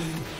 team